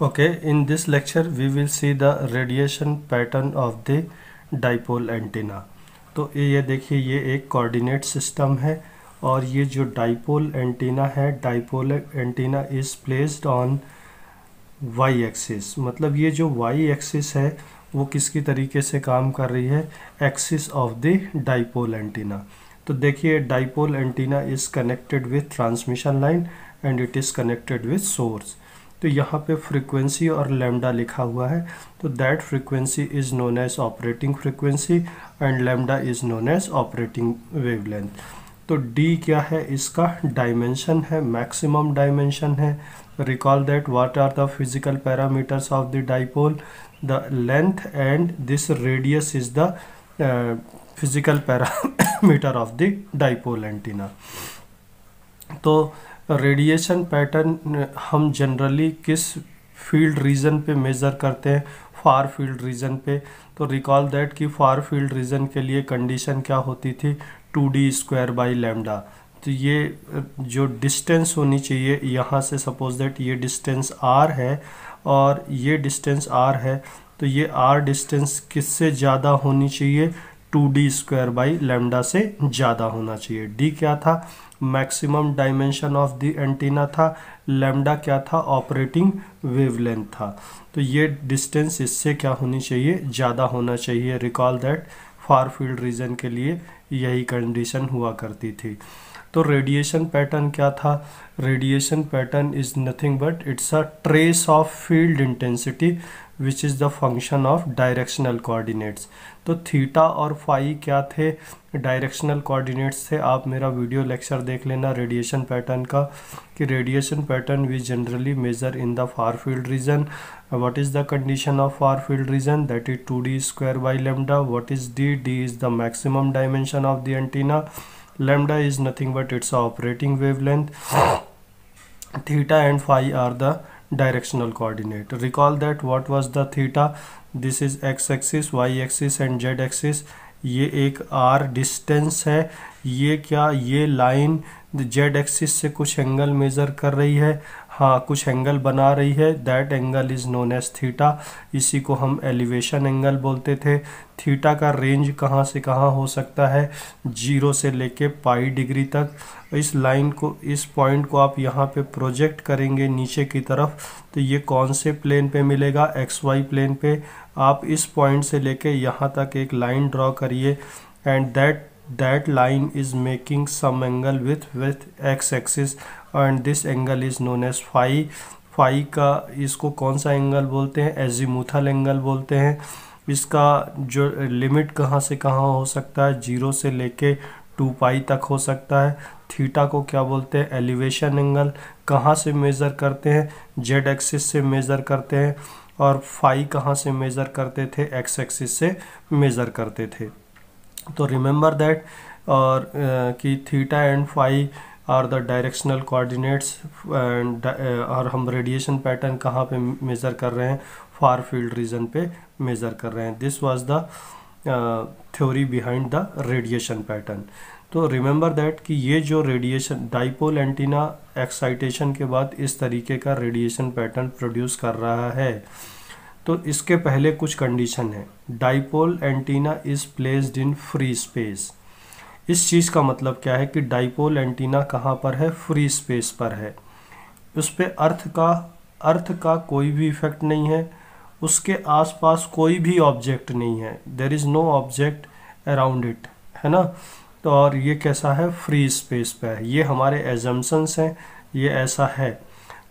Okay, in this lecture we will see the radiation pattern of the dipole antenna. तो ये देखिए ये एक कोऑर्डिनेट सिस्टम है और ये जो डाइपोल एंटीना है dipole antenna is placed on Y axis मतलब ये जो वाई एक्सिस है वो किसकी तरीके से काम कर रही है? Axis of the dipole antenna तो देखिए dipole antenna is connected with transmission line and it is connected with source तो यहाँ पे फ्रीक्वेंसी और लेमडा लिखा हुआ है तो that frequency is known as operating frequency and lambda is known as operating wavelength तो डी क्या है? इसका डायमेंशन है मैक्सिमम डायमेंशन है। Recall that what are the physical parameters of the dipole the length and this radius is the physical parameter of the dipole antenna तो radiation pattern हम generally किस field region पे measure करते हैं? Far field region पे। तो recall that कि फार field region के लिए कंडीशन क्या होती थी? Two D square by lambda तो ये, जो डिस्टेंस होनी चाहिए, यहाँ से सपोज़ दैट ये डिस्टेंस आर है और ये डिस्टेंस आर है। तो ये आर डिस्टेंस किससे ज़्यादा होनी चाहिए? Two D square by lambda से ज़्यादा होना चाहिए। डी क्या था? Maximum dimension of the antenna था। लेमडा क्या था? ऑपरेटिंग वेवलेंथ था। तो ये डिस्टेंस इससे क्या होनी चाहिए? ज़्यादा होना चाहिए। Recall that far field region के लिए यही कंडीशन हुआ करती थी। तो रेडिएशन पैटर्न क्या था? Radiation pattern is nothing but it's a trace of field intensity. Which is the function of directional coordinates तो थीटा और फाई क्या थे? डायरेक्शनल कोऑर्डिनेट्स थे आप मेरा वीडियो लेक्चर देख लेना रेडिएशन पैटर्न का, कि radiation pattern we generally measure in the far field region what is the condition of far field region that is two D square by lambda what is D D is the maximum dimension of the antenna lambda is nothing but it's operating wave theta and phi are the directional coordinate recall that what was the theta this is x axis y axis and z axis ये एक r distance है ये क्या ये line Z axis से कुछ angle measure कर रही है हाँ कुछ एंगल बना रही है। That angle is known as theta इसी को हम एलिवेशन एंगल बोलते थे। थीटा का रेंज कहाँ से कहाँ हो सकता है? ज़ीरो से लेके पाई डिग्री तक। इस लाइन को, इस पॉइंट को आप यहाँ पे प्रोजेक्ट करेंगे नीचे की तरफ़। तो ये कौन से प्लेन पे मिलेगा? एक्स वाई प्लेन पे। आप इस पॉइंट से लेके यहाँ तक एक लाइन ड्रॉ करिए। And that that line is making some angle with with x axis and this angle is known as phi phi का इसको कौन सा एंगल बोलते हैं? एजीमुथल एंगल बोलते हैं। इसका जो लिमिट कहाँ से कहाँ हो सकता है? ज़ीरो से लेके टू पाई तक हो सकता है। थीटा को क्या बोलते हैं? एलिवेशन एंगल कहाँ से मेज़र करते हैं? जेड एक्सिस से मेज़र करते हैं। और फाई कहाँ से मेज़र करते थे? एक्स एक्सिस से मेज़र करते थे। तो रिमेंबर दैट और uh, कि theta and phi are the directional coordinates and और हम रेडिएशन पैटर्न कहाँ पे मेज़र कर रहे हैं, फार फ़ील्ड रीजन पे मेज़र कर रहे हैं। This was the theory behind the radiation pattern तो रिमेंबर दैट कि ये जो रेडिएशन डाइपोल एंटीना एक्साइटेशन के बाद इस तरीके का रेडिएशन पैटर्न प्रोड्यूस कर रहा है। तो इसके पहले कुछ कंडीशन है। Dipole antenna is placed in free space इस चीज़ का मतलब क्या है कि डाइपोल एंटीना कहाँ पर है? फ्री स्पेस पर है। उस पर अर्थ का अर्थ का कोई भी इफ़ेक्ट नहीं है। उसके आसपास कोई भी ऑब्जेक्ट नहीं है। There is no object around it है ना? तो और ये कैसा है? फ्री स्पेस पे है। ये हमारे एजम्पन्स हैं। ये ऐसा है।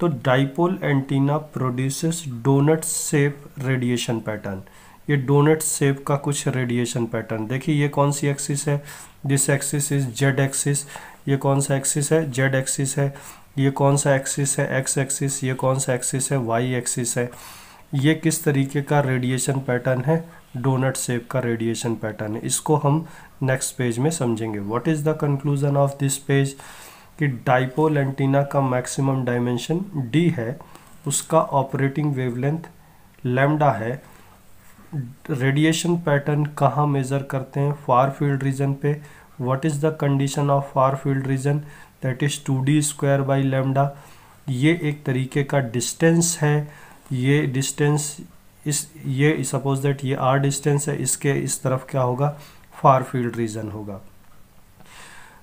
तो dipole antenna produces doughnut shape radiation pattern ये डोनट शेप का कुछ रेडिएशन पैटर्न देखिए, ये कौन सी एक्सिस है? This axis is Z axis ये कौन सा एक्सिस है? जेड एक्सिस है। ये कौन सा एक्सिस है? एक्स एक्सिस ये कौन सा एक्सिस है? वाई एक्सिस है। ये किस तरीके का रेडिएशन पैटर्न है? डोनट शेप का रेडिएशन पैटर्न है इसको हम नेक्स्ट पेज में समझेंगे। What is the conclusion of this page कि डाइपोल एंटीना का मैक्सिमम डायमेंशन डी है, उसका ऑपरेटिंग वेवलेंथ लेमडा है रेडिएशन पैटर्न कहाँ मेज़र करते हैं? फार फ़ील्ड रीजन पे। What is the condition of far field region that is two D square by lambda ये एक तरीके का डिस्टेंस है। ये डिस्टेंस इस, ये सपोज़ दैट ये आर डिस्टेंस है। इसके इस तरफ़ क्या होगा? फार फ़ील्ड रीजन होगा।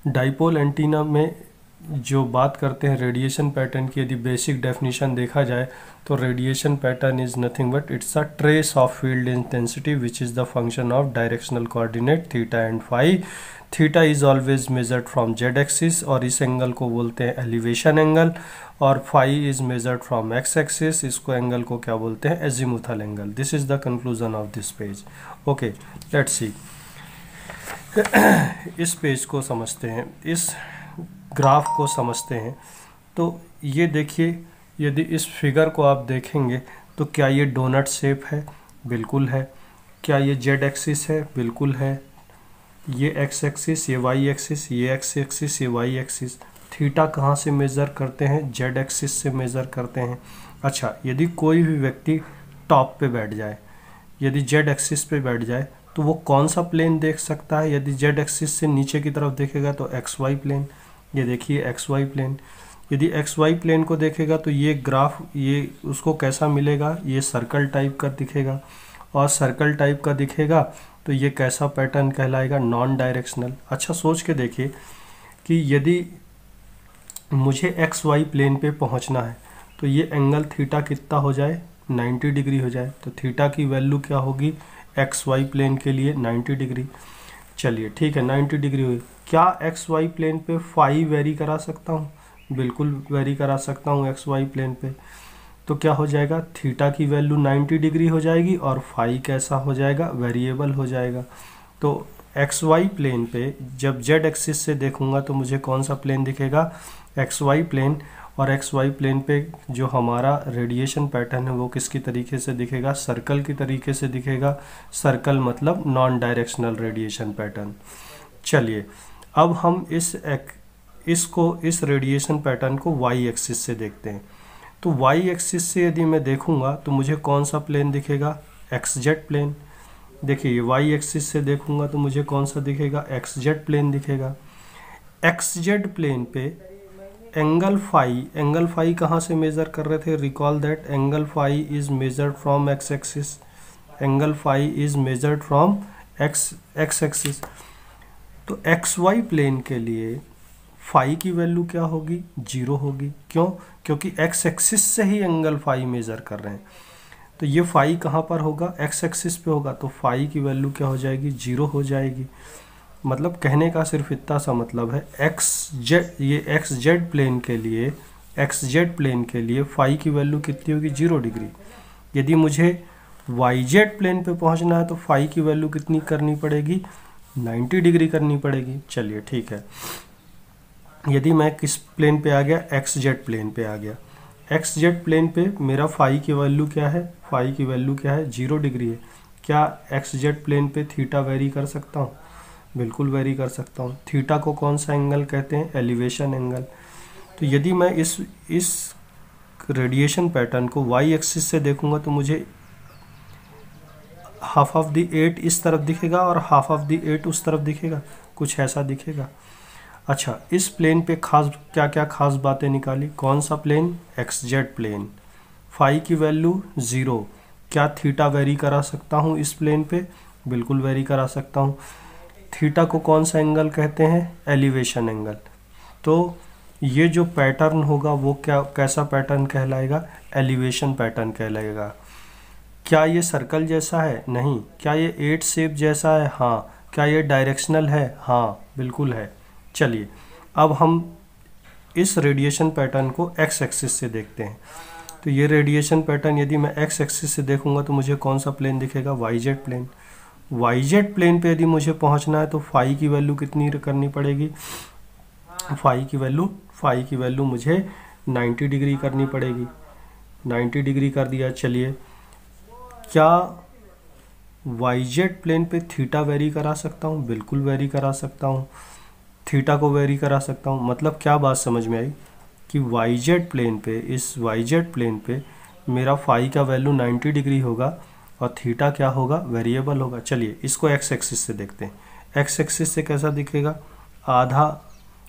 डाइपोल एंटीना में जो बात करते हैं रेडिएशन पैटर्न की, यदि बेसिक डेफिनेशन देखा जाए तो radiation pattern is nothing but it's a trace of field intensity which is the function of directional coordinate theta and phi theta is always measured from Z axis और इस angle को बोलते हैं elevation angle और phi is measured from X axis इसको angle को क्या बोलते हैं? Azimuthal angle this is the conclusion of this page okay let's see इस पेज को समझते हैं। इस ग्राफ को समझते हैं। तो ये देखिए, यदि इस फिगर को आप देखेंगे तो क्या ये डोनट शेप है? बिल्कुल है। क्या ये जेड एक्सिस है? बिल्कुल है। ये एक्स एक्सिस, ये वाई एक्सिस, ये एक्स एक्सिस, ये वाई एक्सिस। थीटा कहाँ से मेज़र करते हैं? जेड एक्सिस से मेज़र करते हैं। अच्छा यदि कोई भी व्यक्ति टॉप पे बैठ जाए, यदि जेड एक्सिस पे बैठ जाए तो वो कौन सा प्लेन देख सकता है? यदि जेड एक्सिस से नीचे की तरफ़ देखेगा तो एक्स वाई प्लेन। ये देखिए एक्स वाई प्लेन यदि एक्स वाई प्लेन को देखेगा तो ये ग्राफ ये उसको कैसा मिलेगा? ये सर्कल टाइप का दिखेगा। और सर्कल टाइप का दिखेगा तो ये कैसा पैटर्न कहलाएगा? नॉन डायरेक्शनल अच्छा सोच के देखिए कि यदि मुझे एक्स वाई प्लेन पे पहुँचना है तो ये एंगल थीटा कितना हो जाए? 90 डिग्री हो जाए। तो थीटा की वैल्यू क्या होगी? एक्स वाई प्लेन के लिए 90 डिग्री चलिए, ठीक है 90 डिग्री हुई। क्या एक्स वाई प्लेन पे फाई वेरी करा सकता हूँ? बिल्कुल वेरी करा सकता हूँ एक्स वाई प्लेन पे। तो क्या हो जाएगा? थीटा की वैल्यू 90 डिग्री हो जाएगी और फाई कैसा हो जाएगा? वेरिएबल हो जाएगा। तो एक्स वाई प्लेन पे जब जेड एक्सिस से देखूँगा तो मुझे कौन सा प्लेन दिखेगा? एक्स वाई प्लेन और एक्स वाई प्लेन पे जो हमारा रेडिएशन पैटर्न है वो किसकी तरीके से दिखेगा? सर्कल की तरीके से दिखेगा। सर्कल मतलब नॉन डायरेक्शनल रेडिएशन पैटर्न चलिए अब हम इस एक, इसको इस रेडिएशन पैटर्न को वाई एक्सिस से देखते हैं। तो वाई एक्सिस से यदि मैं देखूँगा तो मुझे कौन सा प्लेन दिखेगा? एक्स जेड प्लेन देखिए वाई एक्सिस से देखूँगा तो मुझे कौन सा दिखेगा? एक्स जेड प्लेन दिखेगा। एक्स जेड प्लेन पे एंगल फाई एंगल फाई कहाँ से मेज़र कर रहे थे? Recall that angle phi is measured from X axis angle phi is measured from X X axis तो एक्स वाई प्लेन के लिए फाई की वैल्यू क्या होगी? ज़ीरो होगी. क्यों? क्योंकि एक्स एक्सिस से ही एंगल फाई मेज़र कर रहे हैं। तो ये फाई कहाँ पर होगा? एक्स एक्सिस पे होगा। तो फाई की वैल्यू क्या हो जाएगी? ज़ीरो हो जाएगी। मतलब कहने का सिर्फ़ इतना सा मतलब है एक्स जेड ये एक्स जेड प्लेन के लिए एक्स जेड प्लेन के लिए फाई की वैल्यू कितनी होगी? ज़ीरो डिग्री यदि मुझे वाई जेड प्लेन पे पहुँचना है तो फाई की वैल्यू कितनी करनी पड़ेगी? 90 डिग्री करनी पड़ेगी। चलिए, ठीक है। यदि मैं किस प्लेन पे आ गया? एक्स जेड प्लेन पे आ गया। एक्स जेड प्लेन पे मेरा फाई की वैल्यू क्या है? फाई की वैल्यू क्या है? ज़ीरो डिग्री है। क्या एक्स जेड प्लेन पे थीटा वेरी कर सकता हूँ? बिल्कुल वेरी कर सकता हूँ। थीटा को कौन सा एंगल कहते हैं? एलिवेशन एंगल तो यदि मैं इस इस रेडिएशन पैटर्न को वाई एक्सिस से देखूँगा तो मुझे हाफ़ ऑफ़ द एट इस तरफ़ दिखेगा और हाफ़ ऑफ़ दी एट उस तरफ़ दिखेगा। कुछ ऐसा दिखेगा। अच्छा इस प्लेन पे खास क्या क्या खास बातें निकाली? कौन सा plane X Z plane phi की वैल्यू ज़ीरो क्या थीटा वेरी करा सकता हूँ इस प्लेन पे? बिल्कुल वेरी करा सकता हूँ। थीटा को कौन सा एंगल कहते हैं? Elevation angle. तो ये जो पैटर्न होगा, वो क्या, कैसा पैटर्न कहलाएगा? एलिवेशन पैटर्न कहलाएगा। क्या ये सर्कल जैसा है? नहीं। क्या ये एट शेप जैसा है? हाँ। क्या ये डायरेक्शनल है? हाँ। बिल्कुल है। चलिए, अब हम इस रेडिएशन पैटर्न को एक्स एक्सिस से देखते हैं। तो ये रेडिएशन पैटर्न यदि मैं एक्स एक्सिस से देखूँगा तो मुझे कौन सा प्लेन दिखेगा? Y Z plane. Y Z plane पे यदि मुझे पहुँचना है तो फाई की वैल्यू कितनी करनी पड़ेगी? फाई की वैल्यू फाई की वैल्यू मुझे 90 डिग्री करनी पड़ेगी। 90 डिग्री कर दिया, चलिए। क्या वाई जेड प्लेन पे थीटा वेरी करा सकता हूँ? बिल्कुल वेरी करा सकता हूँ। थीटा को वेरी करा सकता हूँ। मतलब क्या बात समझ में आई? कि वाई जेड प्लेन पे, इस वाई जेड प्लेन पे मेरा फाई का वैल्यू 90 डिग्री होगा। और थीटा क्या होगा? वेरिएबल होगा। चलिए, इसको एक्स एक्सिस से देखते हैं। एक्स एक्सिस से कैसा दिखेगा? आधा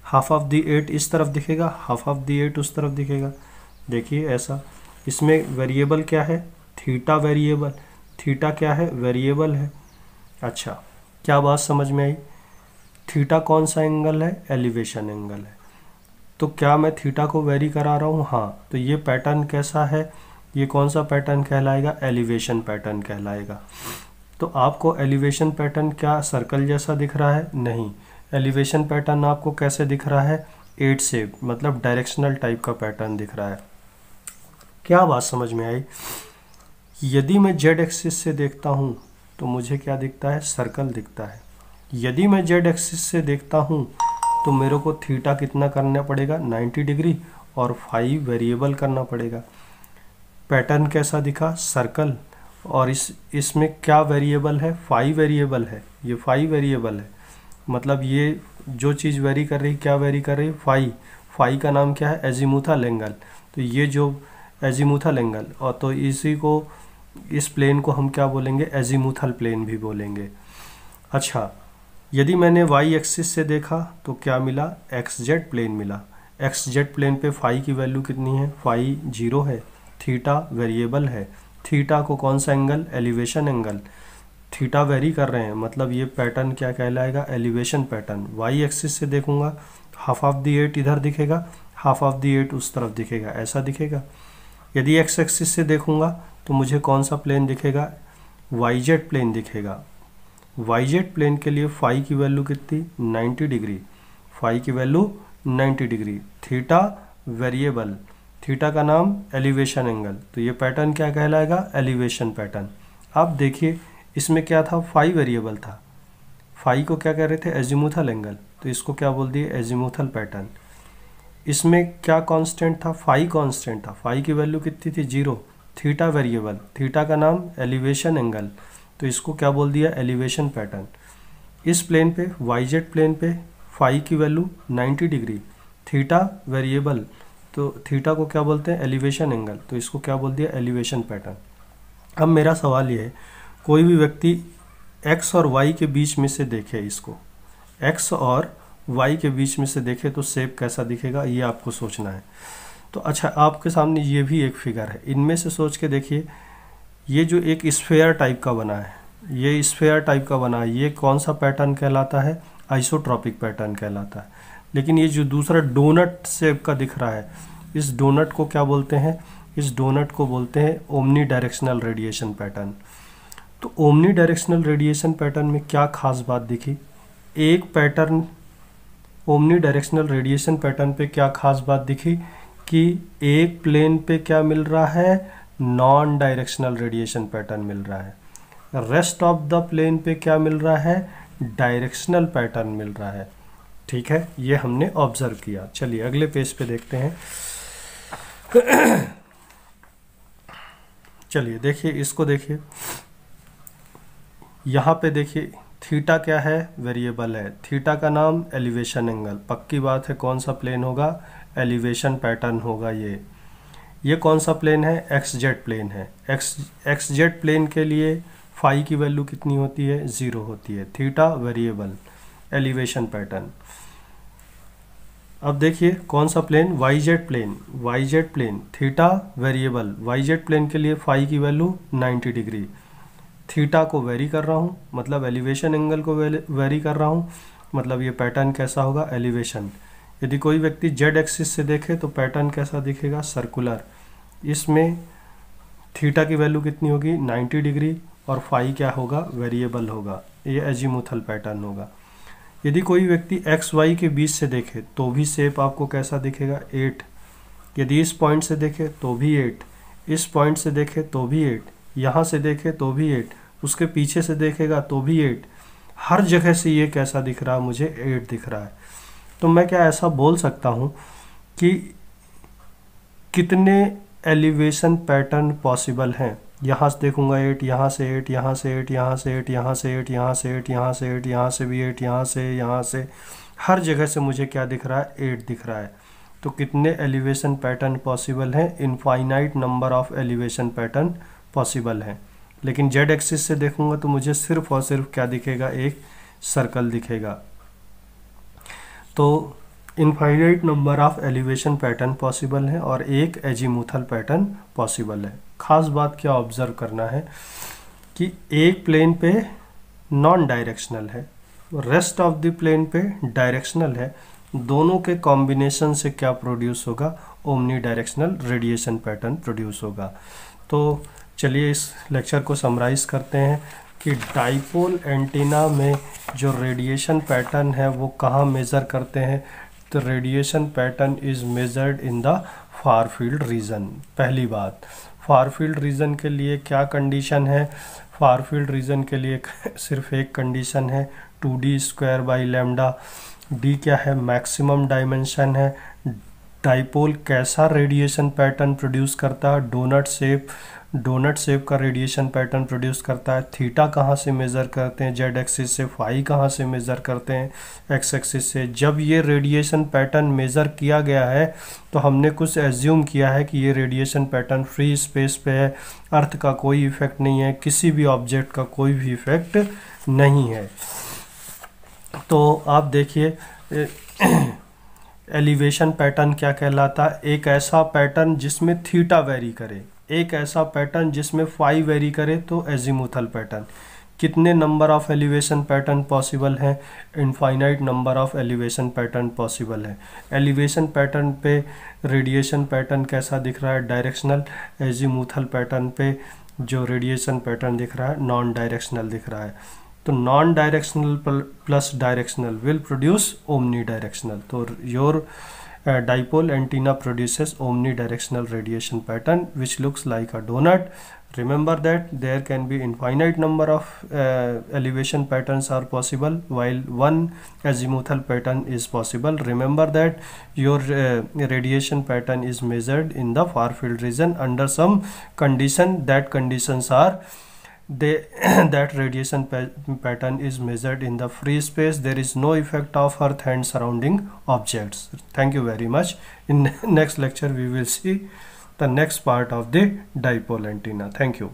हाफ़ ऑफ़ दी एट इस तरफ़ दिखेगा हाफ़ ऑफ़ दी एट उस तरफ़ दिखेगा। देखिए ऐसा। इसमें वेरिएबल क्या है? थीटा वेरिएबल थीटा क्या है? वेरिएबल है। अच्छा क्या बात समझ में आई? थीटा कौन सा एंगल है? एलिवेशन एंगल है। तो क्या मैं थीटा को वेरी करा रहा हूँ? हाँ तो ये पैटर्न कैसा है? ये कौन सा पैटर्न कहलाएगा? एलिवेशन पैटर्न कहलाएगा। तो आपको एलिवेशन पैटर्न क्या सर्कल जैसा दिख रहा है? नहीं। एलिवेशन पैटर्न आपको कैसे दिख रहा है? एट से मतलब डायरेक्शनल टाइप का पैटर्न दिख रहा है। क्या बात समझ में आई? यदि मैं जेड एक्सिस से देखता हूँ तो मुझे क्या दिखता है? सर्कल दिखता है। यदि मैं जेड एक्सिस से देखता हूँ तो मेरे को थीटा कितना करना पड़ेगा? 90 डिग्री और फाइव वेरिएबल करना पड़ेगा। पैटर्न कैसा दिखा? सर्कल और इस, इसमें क्या वेरिएबल है? फाइव वेरिएबल है। ये फाइव वेरिएबल है। मतलब ये जो चीज़ वेरी कर रही, क्या वेरी कर रही? फाई फाई का नाम क्या है? एजीमुथल एंगल तो ये जो एजीमुथल एंगल और तो इसी को, इस प्लेन को हम क्या बोलेंगे? एजीमूथल प्लेन भी बोलेंगे। अच्छा यदि मैंने वाई एक्सिस से देखा तो क्या मिला? एक्स जेड प्लेन मिला। एक्स जेड प्लेन पे फाई की वैल्यू कितनी है? फाई ज़ीरो है। थीटा वेरिएबल है। थीटा को कौन सा angle? Elevation angle. Theta vary कर रहे हैं मतलब ये पैटर्न क्या कहलाएगा? Elevation pattern. वाई एक्सिस से देखूँगा, हाफ़ ऑफ़ दी एट इधर दिखेगा, हाफ़ ऑफ़ दी एट उस तरफ़ दिखेगा, ऐसा दिखेगा। यदि एक्स एक्सिस से देखूँगा तो मुझे कौन सा प्लेन दिखेगा? वाई जेड प्लेन दिखेगा। वाई जेड प्लेन के लिए फाई की वैल्यू कितनी? 90 डिग्री। फाई की value 90 degree. Theta variable. Theta का नाम एलिवेशन एंगल। तो ये पैटर्न क्या कहलाएगा? Elevation pattern. अब देखिए, इसमें क्या था? फाइव वेरिएबल था। फाइव को क्या कह रहे थे? Azimuthal angle. तो इसको क्या बोल दिए? Azimuthal pattern. इसमें क्या कांस्टेंट था? फाइव कांस्टेंट था। फाइव की वैल्यू कितनी थी? ज़ीरो। Theta variable. थीटा का नाम एलिवेशन एंगल। तो इसको क्या बोल दिया? Elevation pattern. इस प्लेन पे, वाई जेड प्लेन पे फाइव की वैल्यू 90 डिग्री। थीटा वेरिएबल तो थीटा को क्या बोलते हैं? एलिवेशन एंगल तो इसको क्या बोल दिया? एलिवेशन पैटर्न अब मेरा सवाल ये है, कोई भी व्यक्ति एक्स और वाई के बीच में से देखे इसको? एक्स और वाई के बीच में से देखे तो सेप कैसा दिखेगा? ये आपको सोचना है। तो अच्छा आपके सामने ये भी एक फिगर है। इनमें से सोच के देखिए, ये जो एक स्फेयर टाइप का बना है, ये स्फेयर टाइप का बना है, ये कौन सा पैटर्न कहलाता है? आइसोट्रॉपिक पैटर्न कहलाता है। लेकिन ये जो दूसरा डोनट शेप का दिख रहा है, इस डोनट को क्या बोलते हैं? इस डोनट को बोलते हैं ओमनी डायरेक्शनल रेडिएशन पैटर्न तो ओमनी डायरेक्शनल रेडिएशन पैटर्न में क्या खास बात दिखी? एक pattern omnidirectional radiation pattern पे क्या खास बात दिखी कि एक प्लेन पे क्या मिल रहा है? नॉन डायरेक्शनल रेडिएशन पैटर्न मिल रहा है। रेस्ट ऑफ़ द प्लेन पे क्या मिल रहा है? डायरेक्शनल पैटर्न मिल रहा है। ठीक है, ये हमने ऑब्ज़र्व किया। चलिए, अगले पेज पे देखते हैं। चलिए, देखिए, इसको देखिए। यहाँ पे देखिए थीटा क्या है? वेरिएबल है। थीटा का नाम एलिवेशन एंगल पक्की बात है, कौन सा प्लेन होगा? एलिवेशन पैटर्न होगा ये। ये कौन सा प्लेन है? एक्स जेड प्लेन है। एक्स एक्स जेड प्लेन के लिए फाई की वैल्यू कितनी होती है? ज़ीरो होती है। थीटा वेरिएबल एलिवेशन पैटर्न अब देखिए कौन सा plane Y Z plane Y Z plane theta variable Y Z plane के लिए फाई की वैल्यू 90 डिग्री थीटा को वेरी कर रहा हूँ मतलब एलिवेशन एंगल को वेरी कर रहा हूँ मतलब ये पैटर्न कैसा होगा? एलिवेशन यदि कोई व्यक्ति जेड एक्सिस से देखे तो पैटर्न कैसा दिखेगा? सर्कुलर इसमें थीटा की वैल्यू कितनी होगी? 90 डिग्री और फाई क्या होगा? वेरिएबल होगा. ये एजीमुथल पैटर्न होगा. यदि कोई व्यक्ति एक्स, वाई के बीच से देखे तो भी सेप आपको कैसा दिखेगा? एट यदि इस पॉइंट से देखे तो भी एट इस पॉइंट से देखे तो भी एट यहाँ से देखे तो भी एट उसके पीछे से देखेगा तो भी एट हर जगह से ये कैसा दिख रहा है? मुझे एट दिख रहा है। तो मैं क्या ऐसा बोल सकता हूँ कि कितने एलिवेशन पैटर्न पॉसिबल हैं? यहाँ से देखूँगा एट यहाँ से एट यहाँ से एट यहाँ से एट यहाँ से एट यहाँ से एट यहाँ से एट यहाँ से भी एट यहाँ से यहाँ से। हर जगह से मुझे क्या दिख रहा है? एट दिख रहा है। तो कितने एलिवेशन पैटर्न पॉसिबल हैं? Infinite number of elevation pattern possible हैं। लेकिन जेड एक्सिस से देखूँगा तो मुझे सिर्फ़ और सिर्फ़ क्या दिखेगा? एक सर्कल दिखेगा। तो infinite number of elevation pattern possible है और एक एजीमुथल पैटर्न पॉसिबल है। खास बात क्या ऑब्ज़र्व करना है कि एक प्लेन पे नॉन डायरेक्शनल है रेस्ट ऑफ़ द प्लेन पे डायरेक्शनल है, दोनों के कॉम्बिनेशन से क्या प्रोड्यूस होगा? Omnidirectional radiation pattern produce होगा। तो चलिए इस लेक्चर को समराइज करते हैं कि डाइपोल एंटीना में जो रेडिएशन पैटर्न है, वो कहाँ मेज़र करते हैं? तो radiation pattern is measured in the far field region पहली बात। फार फ़ील्ड रीजन के लिए क्या कंडीशन है? फार फ़ील्ड रीजन के लिए सिर्फ़ एक कंडीशन है, two D square by lambda. D क्या है? मैक्सिमम डायमेंशन है। डाइपोल कैसा रेडिएशन पैटर्न प्रोड्यूस करता? है डोनट शेप डोनट शेप का रेडिएशन पैटर्न प्रोड्यूस करता है। थीटा कहाँ से मेज़र करते हैं? जेड एक्सिस से फाई कहाँ से मेज़र करते हैं? एक्स एक्सिस से। जब ये रेडिएशन पैटर्न मेज़र किया गया है तो हमने कुछ एज्यूम किया है कि ये रेडिएशन पैटर्न फ्री स्पेस पे है। अर्थ का कोई इफ़ेक्ट नहीं है। किसी भी ऑब्जेक्ट का कोई भी इफ़ेक्ट नहीं है। तो आप देखिए एलिवेशन पैटर्न क्या कहलाता है? एक ऐसा पैटर्न जिसमें थीटा वेरी करे। एक ऐसा पैटर्न जिसमें फाइव वेरी करे तो एजिमुथल पैटर्न कितने number of elevation pattern possible हैं? Infinite number of elevation pattern possible है। एलिवेशन पैटर्न पे रेडिएशन पैटर्न कैसा दिख रहा है? डायरेक्शनल एजिमुथल पैटर्न पे जो रेडिएशन पैटर्न दिख रहा है नॉन डायरेक्शनल दिख रहा है। तो non directional plus directional will produce omnidirectional तो your uh, dipole antenna produces omnidirectional radiation pattern which looks like a donut. Remember that there can be infinite number of uh, elevation patterns are possible while one azimuthal pattern is possible. Remember that your uh, radiation pattern is measured in the far field region under some condition. That conditions are they that radiation pa pattern is measured in the free space. There is no effect of earth and surrounding objects. Thank you very much. In next lecture we will see the next part of the dipole antenna. Thank you